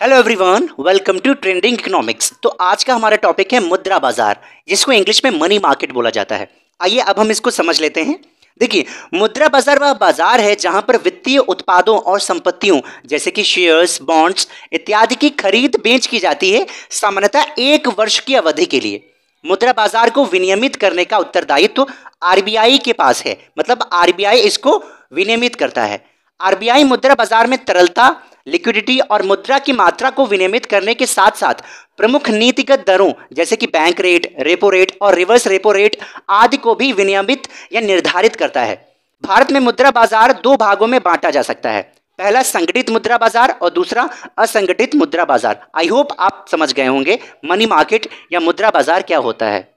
Hello everyone welcome to trending economics तो आज का हमारा टॉपिक है मुद्रा बाज़ार, जिसको इंग्लिश में मनी मार्केट बोला जाता है। आइए अब हम इसको समझ लेते हैं। देखिए, मुद्रा बाज़ार वह बाज़ार है जहाँ पर वित्तीय उत्पादों और संपत्तियों, जैसे कि शेयर्स बॉन्ड्स इत्यादि की खरीद बेच की जाती है, सामान्यतः एक वर्ष की अवधि के लिए। मुद्रा बाज़ार को विनियमित करने का उत्तरदायित्व तो आरबीआई के पास है। मतलब आरबीआई इसको विनियमित करता है। आरबीआई मुद्रा बाज़ार में तरलता लिक्विडिटी और मुद्रा की मात्रा को विनियमित करने के साथ साथ प्रमुख नीतिगत दरों, जैसे कि बैंक रेट रेपो रेट और रिवर्स रेपो रेट आदि को भी विनियमित या निर्धारित करता है। भारत में मुद्रा बाज़ार दो भागों में बांटा जा सकता है। पहला, संगठित मुद्रा बाज़ार और दूसरा, असंगठित मुद्रा बाज़ार। आई होप आप समझ गए होंगे मनी मार्केट या मुद्रा बाज़ार क्या होता है।